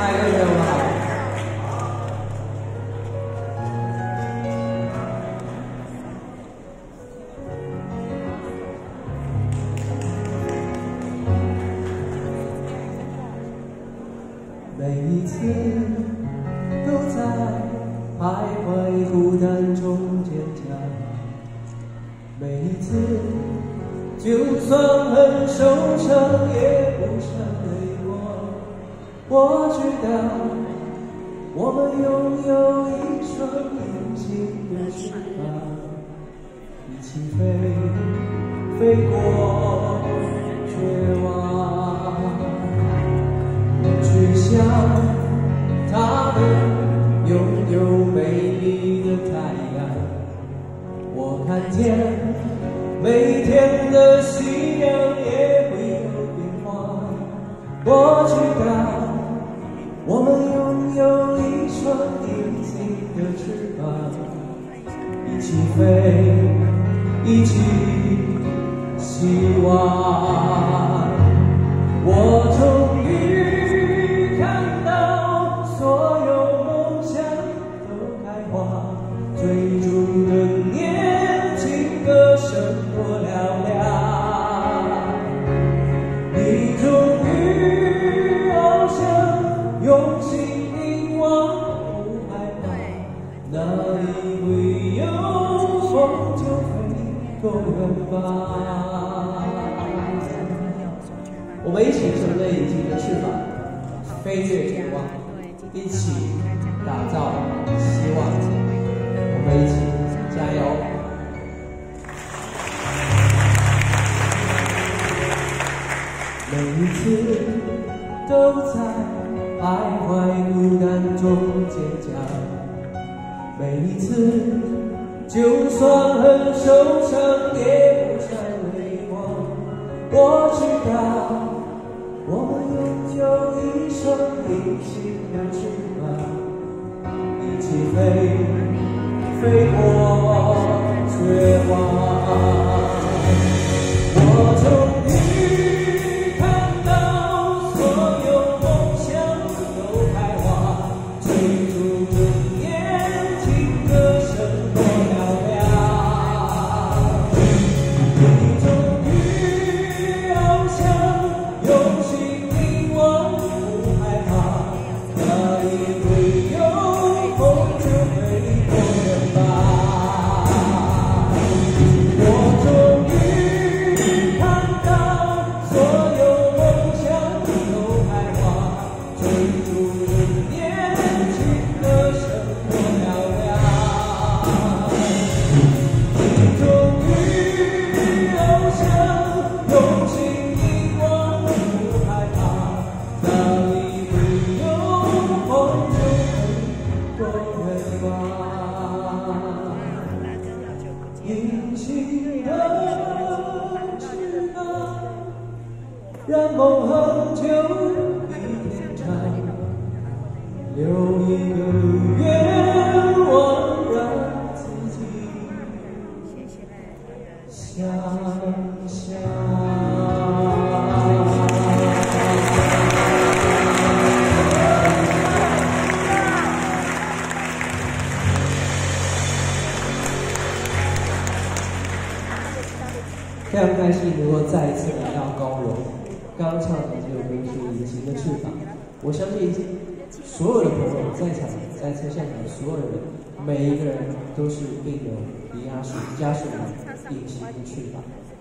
哪一个人我好？每一次都在徘徊孤单中坚强，每一次就算很受伤也我知道我们拥有一双隐形的翅膀，一起飞，飞过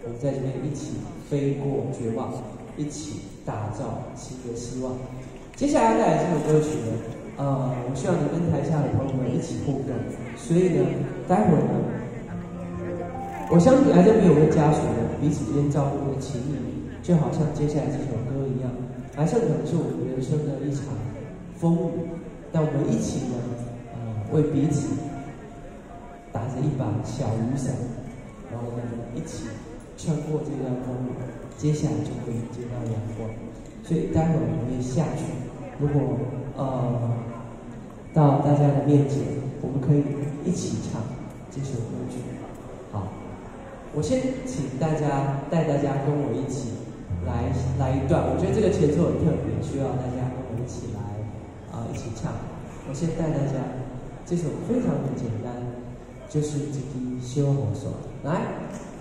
我们在这边一起飞过绝望，一起打造新的希望。接下来带来这首歌曲呢，呃，我希望能跟台下的朋友们一起互动，所以呢，待会儿呢。我相信来这边有个家属呢，彼此之间照顾的情谊，就好像接下来这首歌一样，来这可能是我们人生的一场风雨，但我们一起呢，呃，为彼此打着一把小雨伞，然后呢，一起穿过这段风雨，接下来就会迎接到阳光。所以待会儿我们也下去，如果呃到大家的面前，我们可以一起唱这首歌曲。好。我先请大家带大家跟我一起来来一段，我觉得这个前奏很特别，需要大家跟我一起来啊一起唱。我先带大家，这首非常的简单，就是《这滴修红手》。来，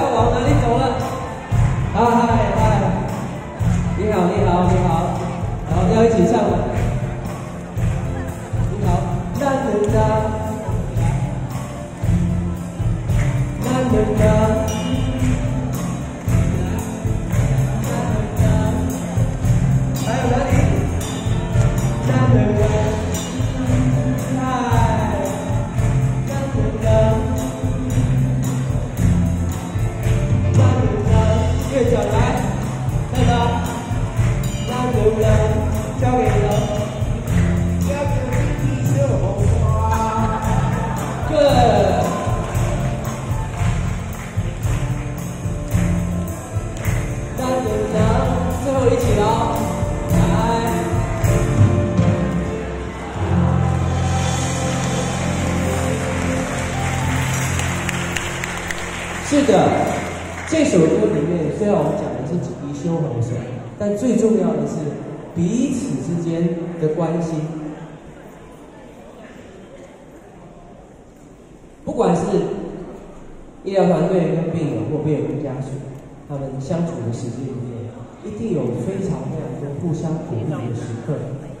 要往哪里走了？嗨嗨嗨！你好你好你好，好要一起上吗？时间里面一定有非常非常多互相鼓励的时刻，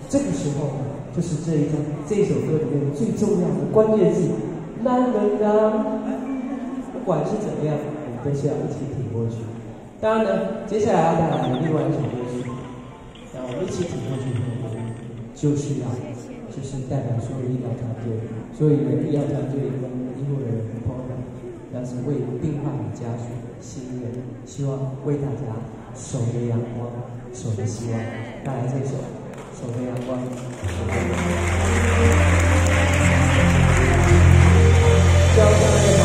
这个时候就是这一张，这首歌里面最重要的关键字，男人啊，不管是怎么样，我们都是要一起挺过去。当然呢，接下来要带来的另外一首歌曲，让我们一起挺过去，就是要，就是代表所有医疗团队，所有人医疗团队的医护人员。但是为病患与家属心愿，希望为大家守着阳光，守着希望，带来这首《守着阳光》。交上来。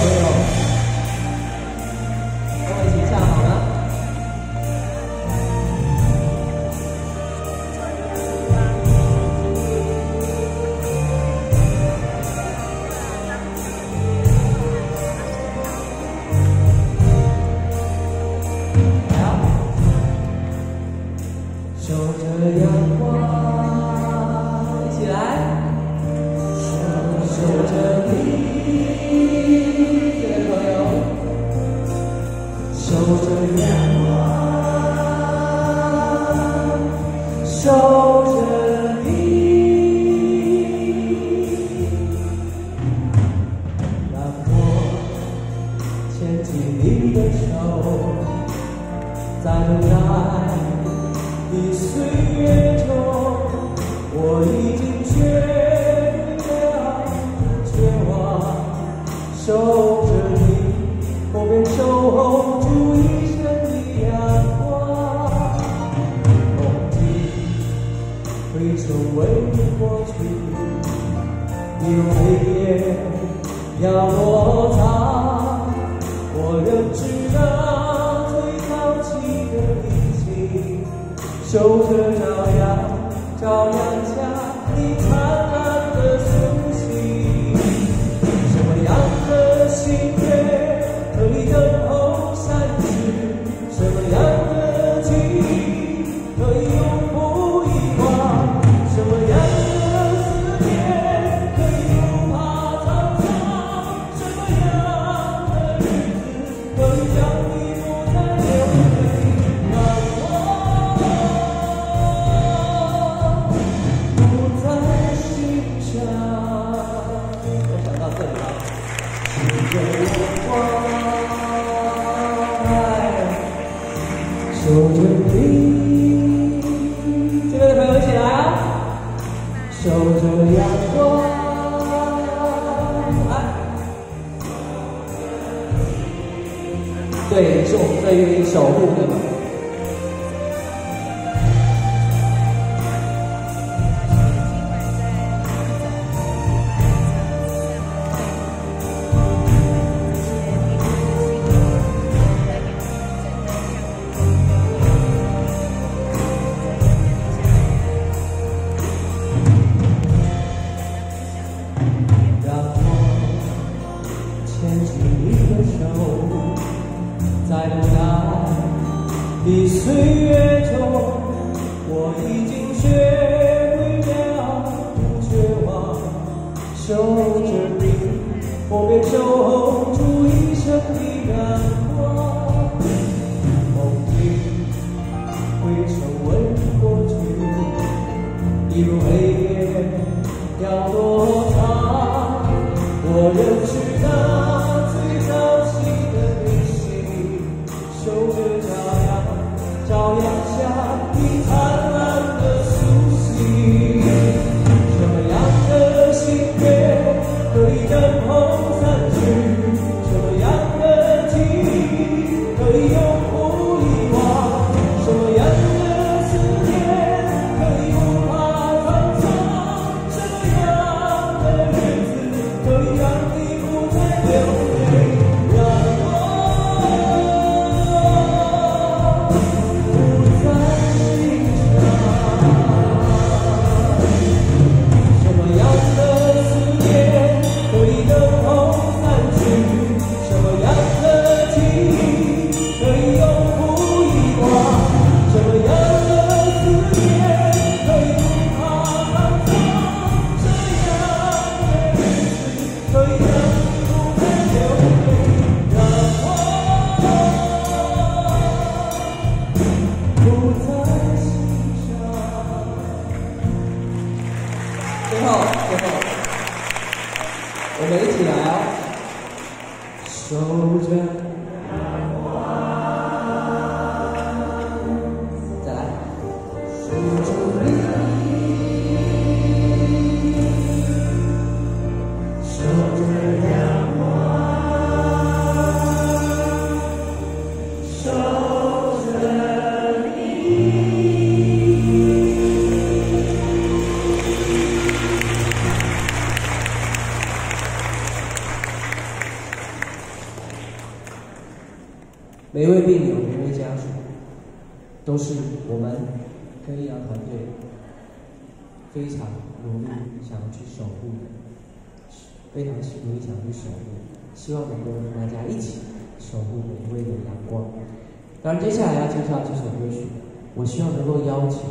当然，接下来要介绍这首歌曲，我希望能够邀请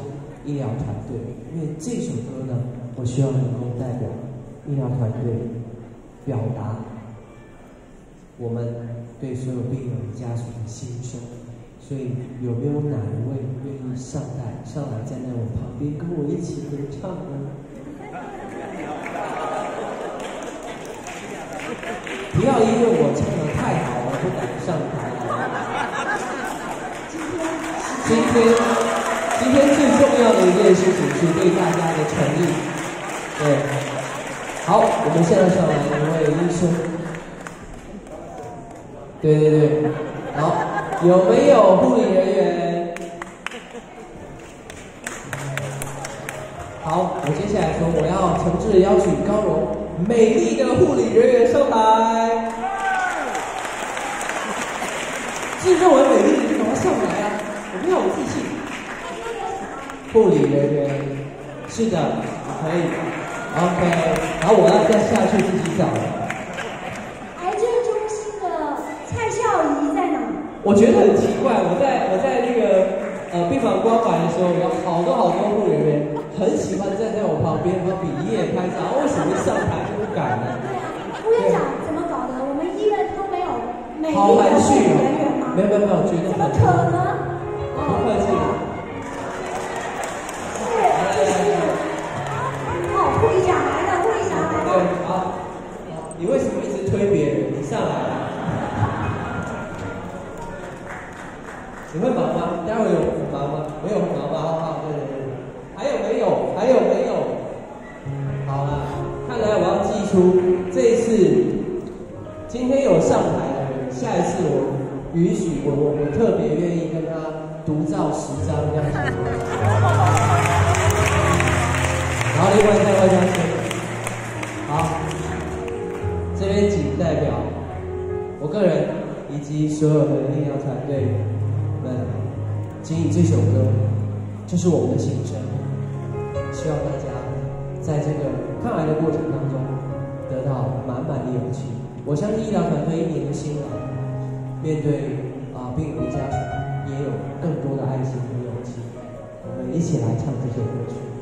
医疗团队，因为这首歌呢，我希望能够代表医疗团队表达我们。对所有病人家属的心声，所以有没有哪一位愿意上台上来站在我旁边跟我一起合唱呢？不要因为我唱的太好而不敢上台。今天，今天最重要的一件事情是对大家的诚意。对，好，我们现在上来一位医生。对对对，好，有没有护理人员？好，我接下来说，我要诚挚邀请高荣美丽的护理人员上台。自认为美丽啊！我们要有自信。护理人员，是的，可以，OK。然后我要再下去自己找。癌症中心的蔡孝仪在哪我觉得很奇怪，我在我在那个呃病房关怀的时候，有好多好多护理人员很喜欢站在我旁边和比耶拍照，为什么上台就不敢呢？对啊，副院长怎么搞的？我们医院都没有美丽的护理人员吗？没有没有没有，绝对怎么可能？不客气。是就是哦，护理长来了，护理长来了。对，好，你为什么一直推别人？你上来。你会忙吗？待会有很忙吗？没有很忙吗？好好，对对对。还有没有？还有没有？好了，看来我要记出这一次今天有上台的人，下一次我允许我我我特独照十张这样子。然后另外再外加签。好，这边仅代表我个人以及所有的医疗团队。们，仅以这首歌，就是我们的心声。希望大家在这个抗癌的过程当中，得到满满的勇气。我相信医疗团队一年的辛劳，面对啊病人的家属，我们一起来唱这首歌曲。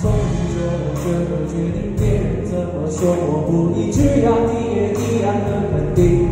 从于做了这个决定别人怎么说我不理只要你也一样的肯定。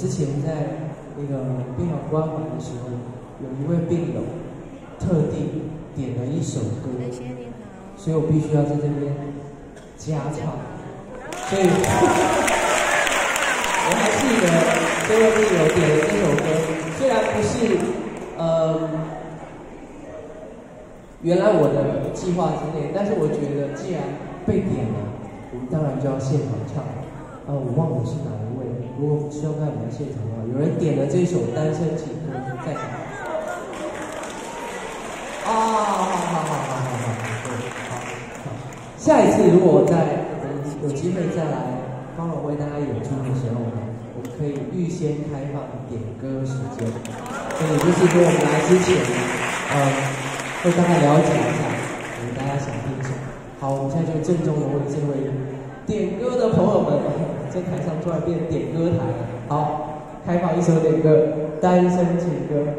之前在。那个病房关怀的时候，有一位病友特地点了一首歌，所以我必须要在这边加唱。所以我还记得这位病友点的这首歌，虽然不是呃原来我的计划之内，但是我觉得既然被点了，我们当然就要现场唱。啊，我忘了是哪如果需要在我们现场。有人点了这首《单身情歌》，在场。啊，好好好好好好好，好，下一次如果在有机会再来高龙为大家演出的时候呢，我们可以预先开放点歌时间，所以就是说我们来之前，呃，会大概了解一下，我们大家想听什么。好，我们现在就郑重的问这位点歌的朋友们，在台上突然变点歌台，好。开放一首点歌《单身情歌》。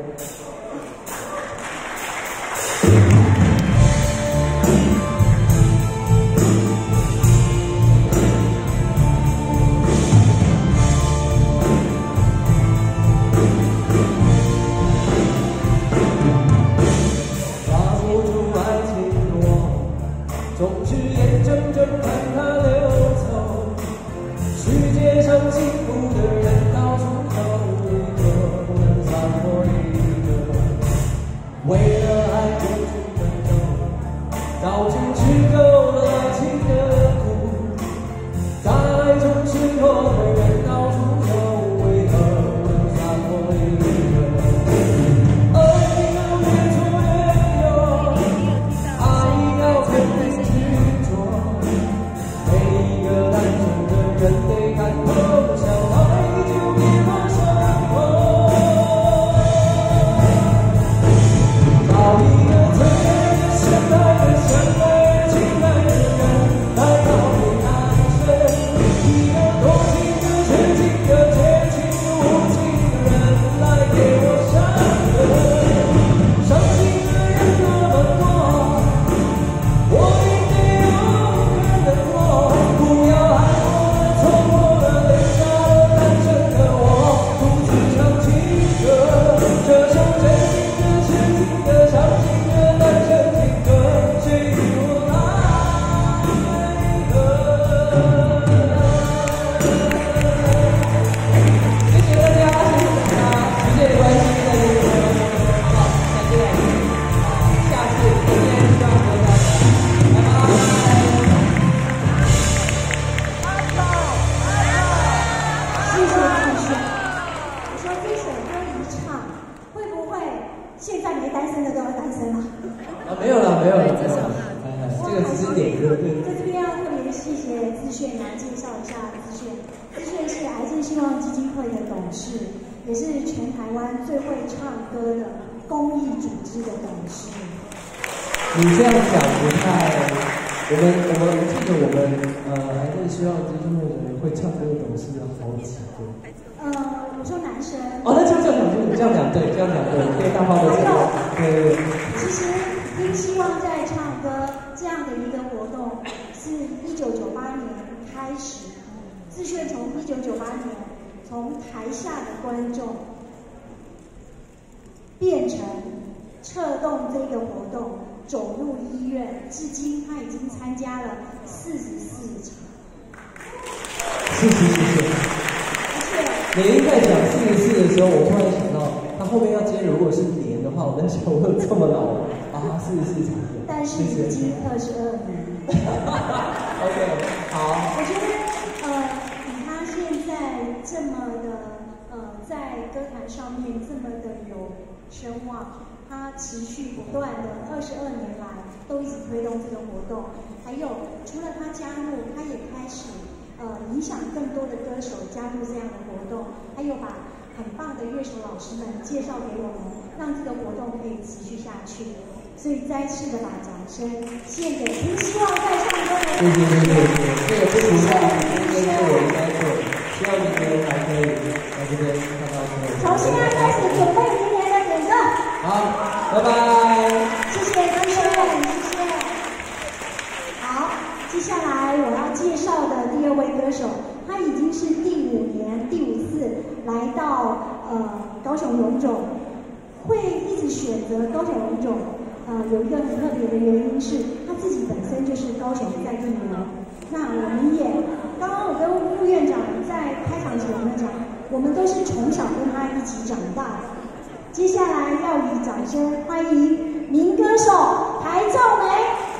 单身的都要单身吗？啊没有了没有了没有了这个只是点歌在这边要特别谢谢志炫来介绍一下志炫志炫是癌症希望基金会的董事也是全台湾最会唱歌的公益组织的董事。你这样讲不太我们我们我记得我们呃癌症希望基金会的人会唱歌的董事有好几个呃我说男生。哦那这样这样两对这样两对这样两对还有对其实真希望在唱歌这样的一个活动是一九九八年开始自炫从一九九八年从台下的观众变成策动这个活动走入医院至今他已经参加了四十四场。谢谢谢谢。但但是已经二十二年。OK，好。我觉得呃，以他现在这么的呃，在歌坛上面这么的有声望，他持续不断的二十二年来都一直推动这个活动。还有除了他加入，他也开始呃影响更多的歌手加入这样的活动，还有把很棒的乐手老师们介绍给我们，让这个活动可以持续下去。所以再次的把掌声献给听希望在唱歌的。谢谢谢谢谢谢，这个不是我应该做的，希望你们还可以来这边看到。从现在开始准备明年的点歌。好，拜拜。谢谢各位，谢谢。好，接下来我要介绍的第二位歌手，他已经是第五年、第五次来到呃高雄荣总，会一直选择高雄荣总。呃，有一个很特别的原因是，他自己本身就是高雄在地人。那我们也，刚刚我跟副院长在开场前呢讲，我们都是从小跟他一起长大。接下来要以掌声欢迎民歌手台兆梅。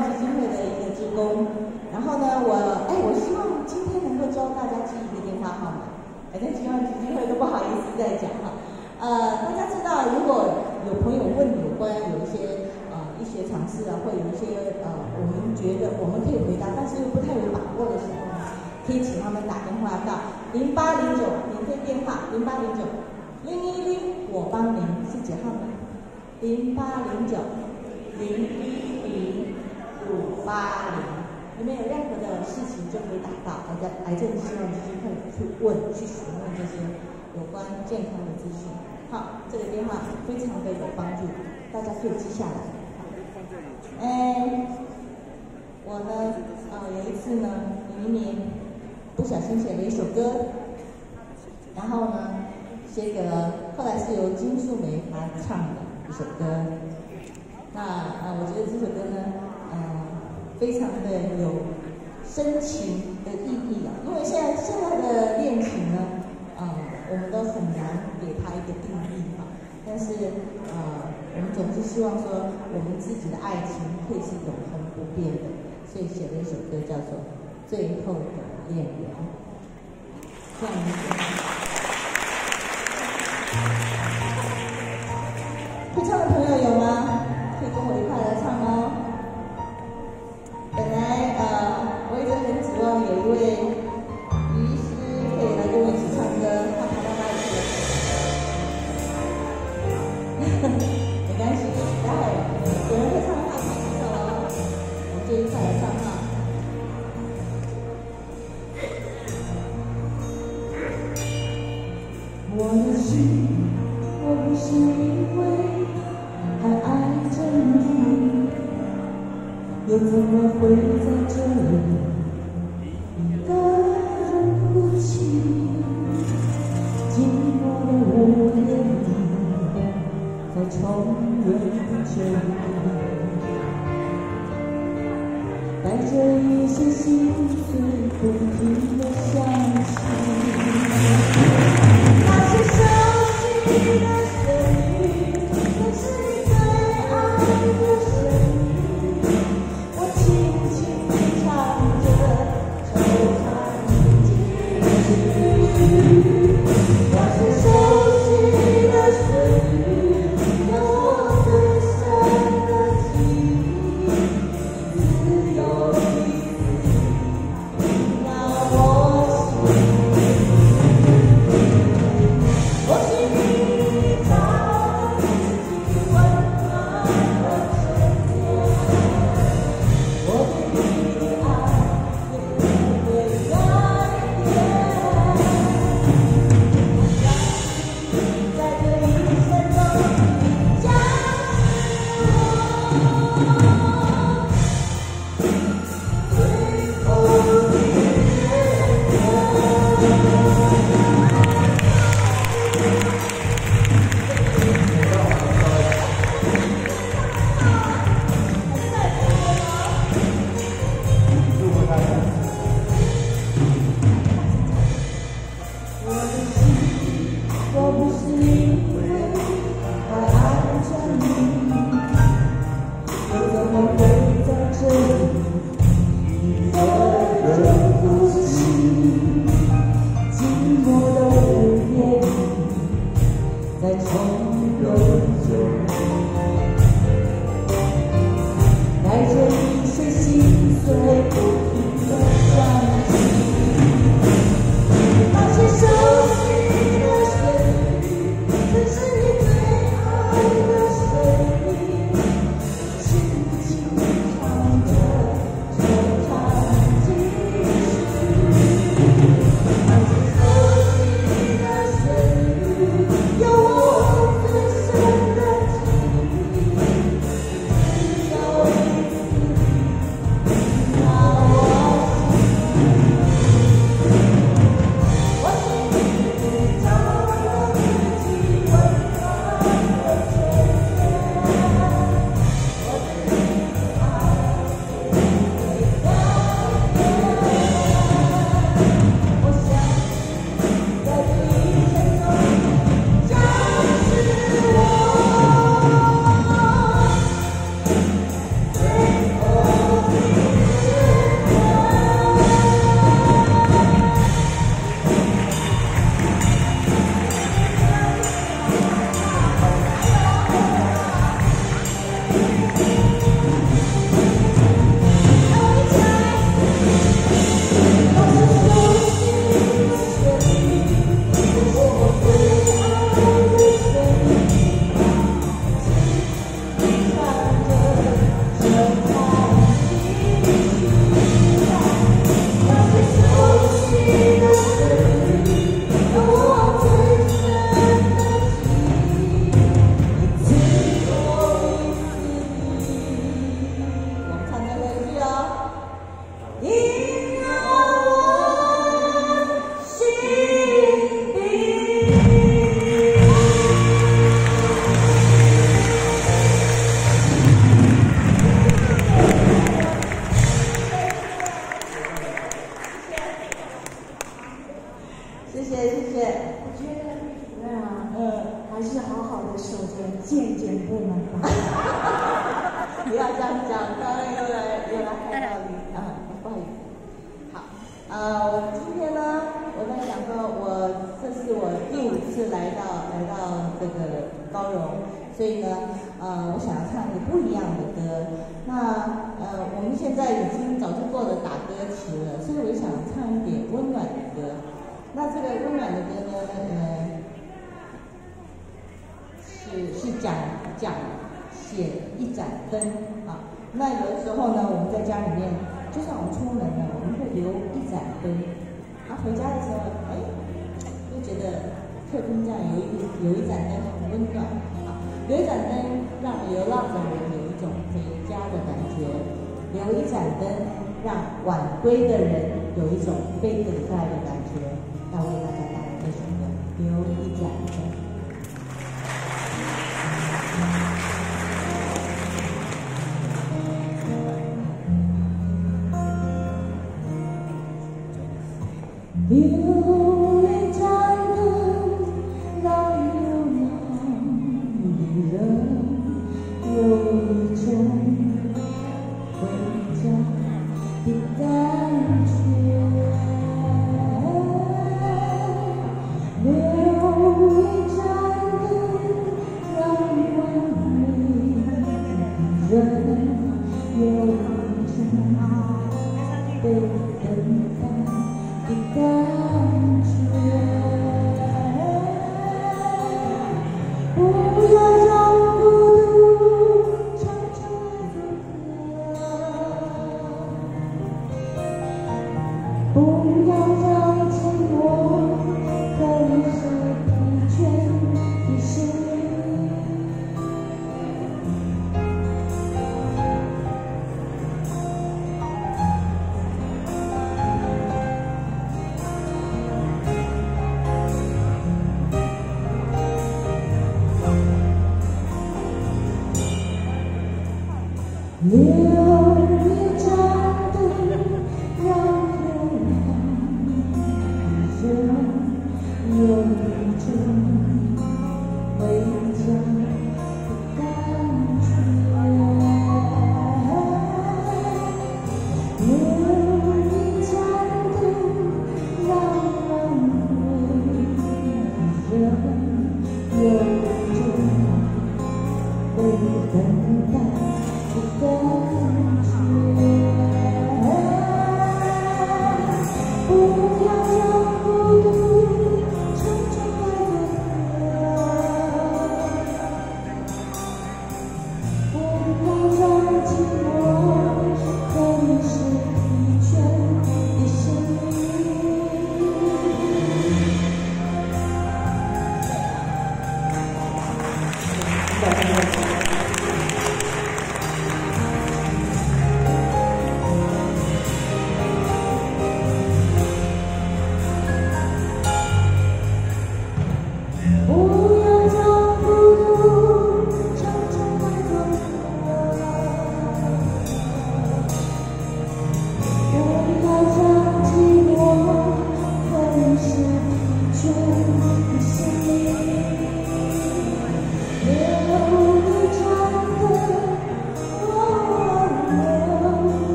基金会的一个职工，然后呢，我哎，我希望今天能够教大家记一个电话号码。反正希望基金会都不好意思再讲哈。呃，大家知道，如果有朋友问有关有一些呃一些尝试啊，或有一些呃我们觉得我们可以回答，但是又不太有把握的时候呢，可以请他们打电话到零八零九免费电话零八零九零一零，我帮您是几号呢？零八零九零一零。五八零，你们有任何的事情就可以打到癌症癌症希望基金会去问去询问这些有关健康的资讯。好，这个电话非常的有帮助，大家可以记下来。哎，我呢，啊，有一次呢，有一年不小心写了一首歌，然后呢，写给了，后来是由金素梅她唱的一首歌。那啊，我觉得这首歌呢，非常的有深情的意义啊，因为现在现在的恋情呢，啊，我们都很难给他一个定义哈，但是啊。我们总是希望说，我们自己的爱情会是永恒不变的，所以写了一首歌叫做《最后的恋人》。这样子，会唱的朋友有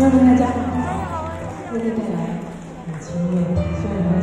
希望大家好。为你带来很轻微的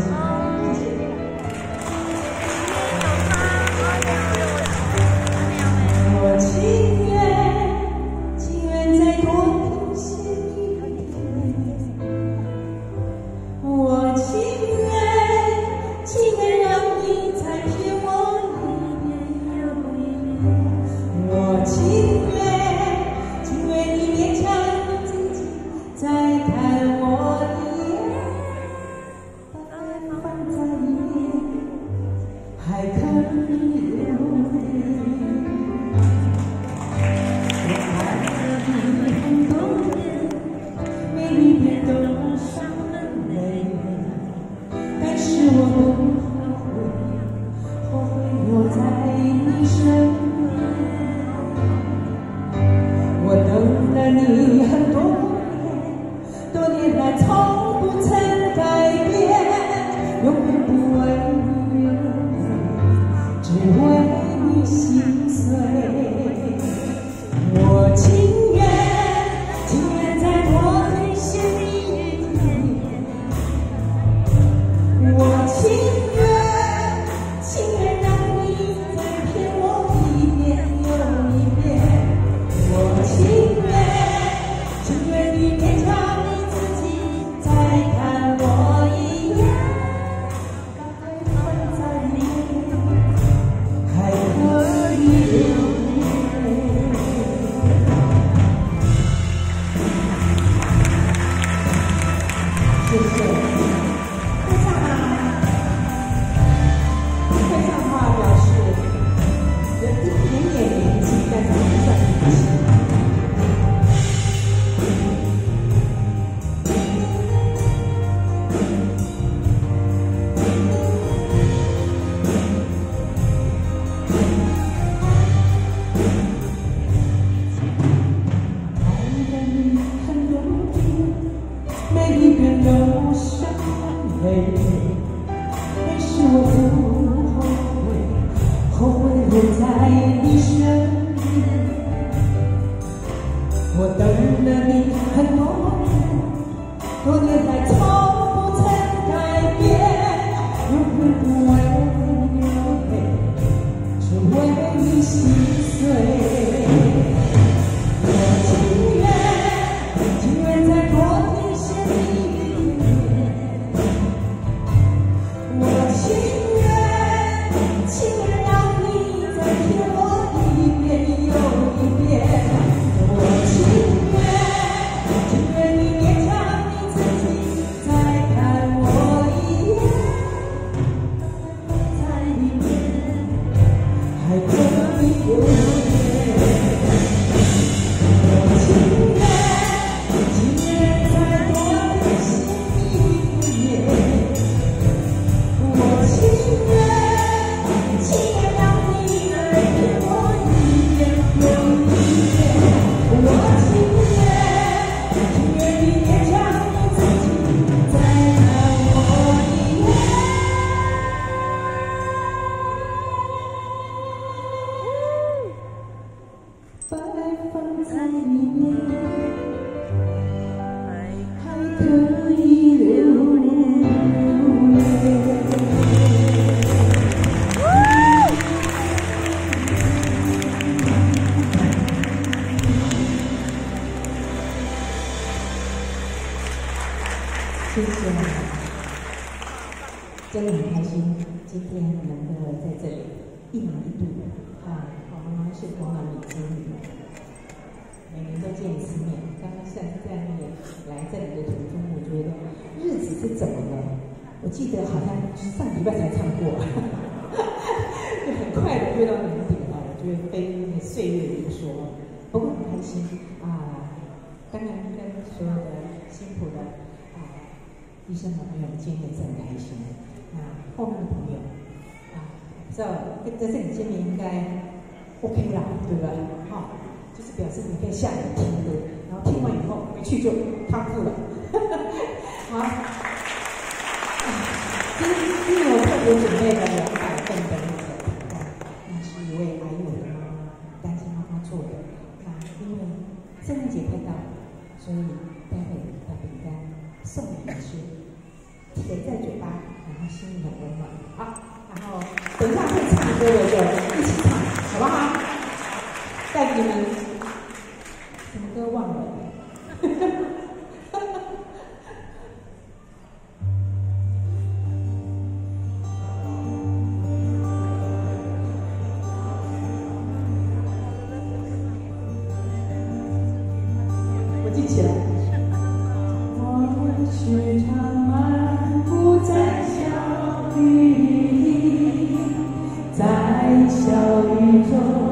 Di.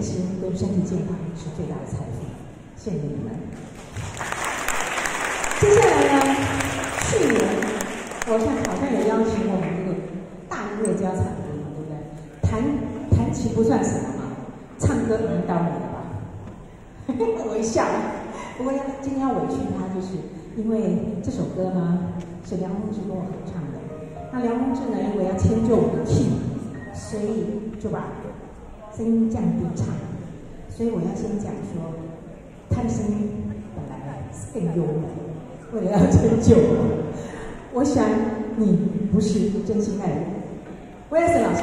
只有开心跟身体健康是最大的财富。谢谢你们。接下来呢，去年我像好像也邀请我们这个大音乐家唱歌嘛，对不对？弹弹琴不算什么嘛，唱歌轮到你了吧？我一笑。不过要今天要委屈他，就是因为这首歌呢是梁宏志跟我合唱的。那梁宏志呢，因为要迁就我的 key，所以就把声音降低唱。所以我要先讲说，他的声音本来是更优美，为了要迁就我，我想你不是真心爱我。威尔森老师。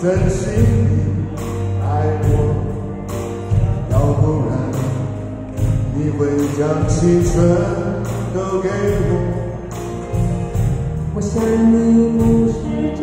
真心的爱我，要不然你会将青春都给我。我想你不是真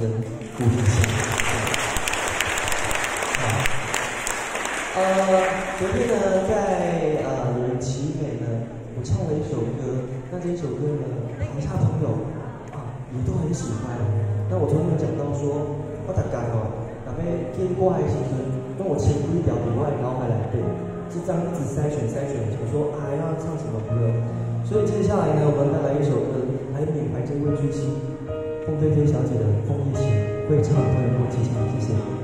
人鼓励一下好呃昨天呢在呃演奇美呢我唱了一首歌那这一首歌呢台下朋友啊也都很喜欢那我昨天有讲到说我大概哦哪边见过还是跟跟我前夫表格外然后还来背这样一直筛选筛选我说啊要唱什么歌所以接下来呢我们带来一首歌还有品牌珍贵巨星。风飞飞小姐的《风一起》，会唱的朋友请起立，谢谢。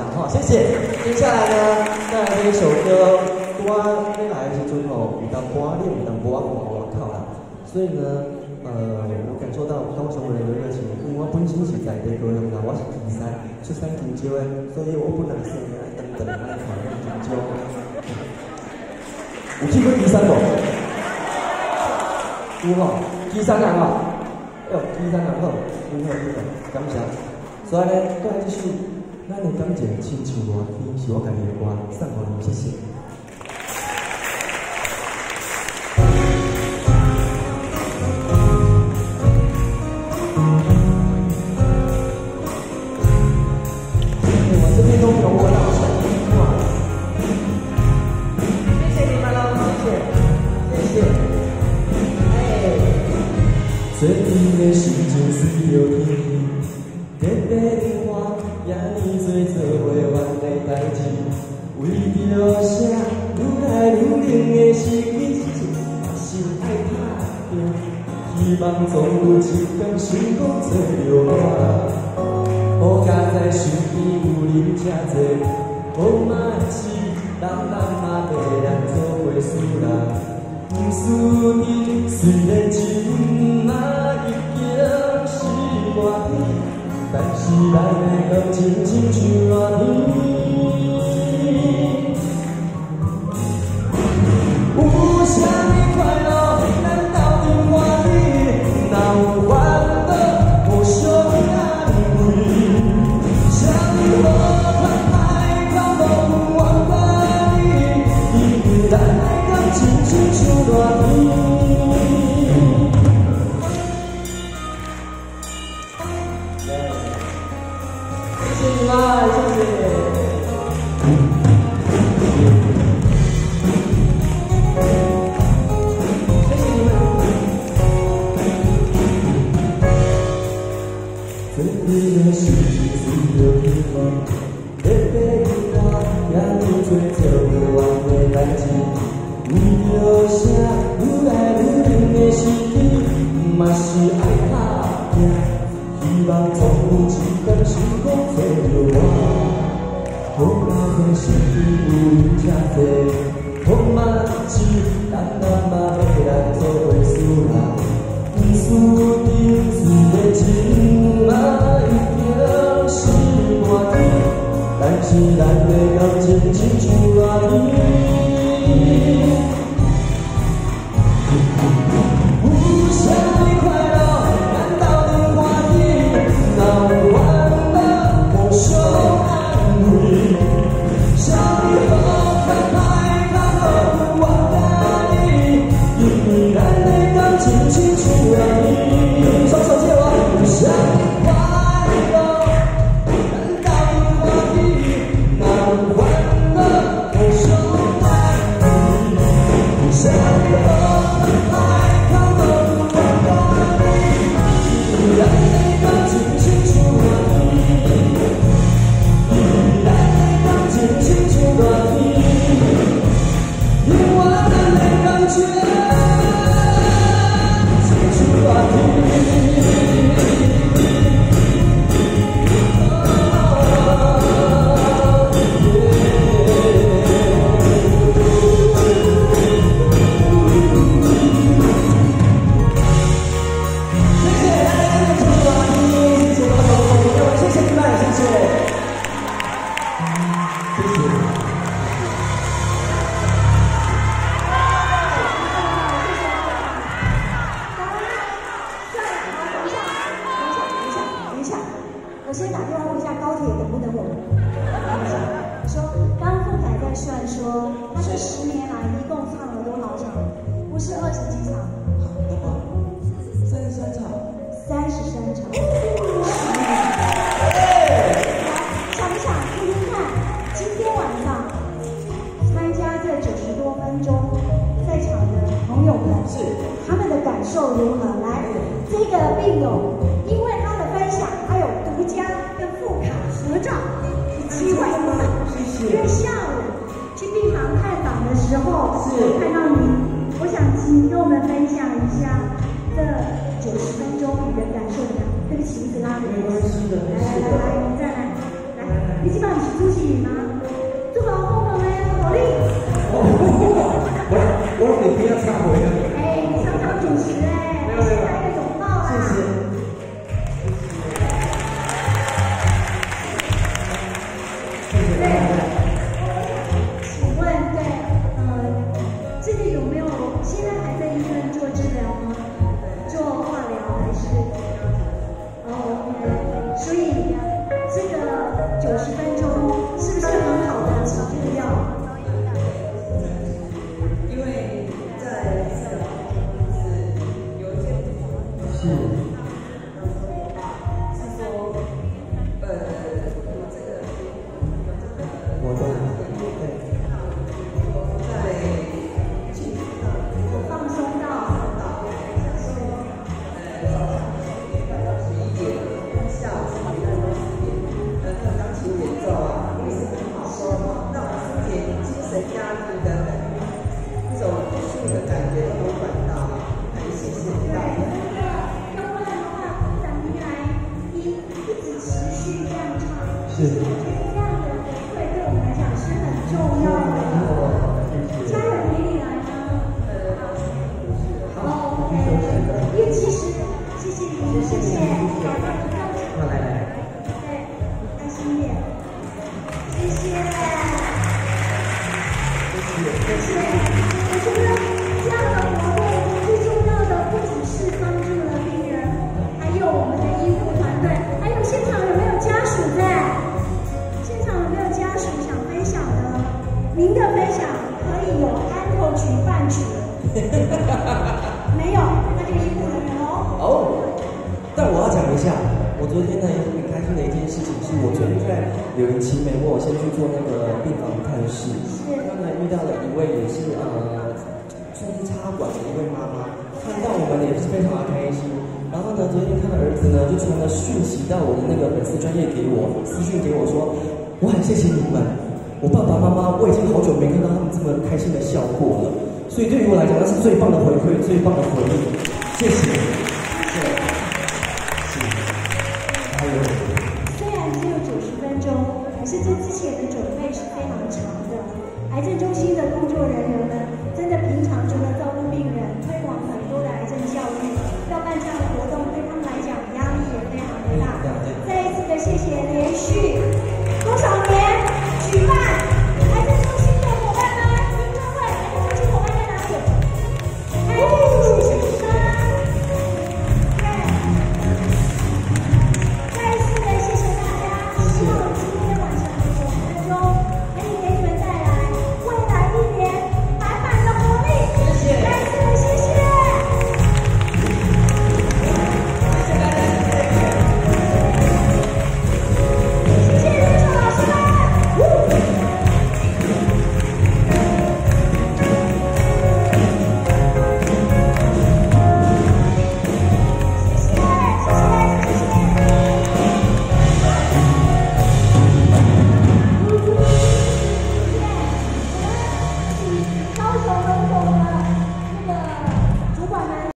好，谢。谢。接下来呢，再来一首歌，我未来是只牛，遇到刮脸遇到刮，我靠了。所以呢，呃，我感受到高雄人的热情，因为我本身是在地高雄人，我是平山，出生旗山的，所以我不难说，我当然爱讲旗山。有去过旗山无？有啊，旗山人啊，哎呦，旗山人好，很好，很好，感谢。所以呢，再继续。咱的感情亲像蓝天，是我家己的歌，送互你谢谢。传了讯息到我的那个粉丝专业给我私讯给我说我很谢谢你们我爸爸妈妈我已经好久没看到他们这么开心的笑过了。所以对于我来讲那是最棒的回馈最棒的回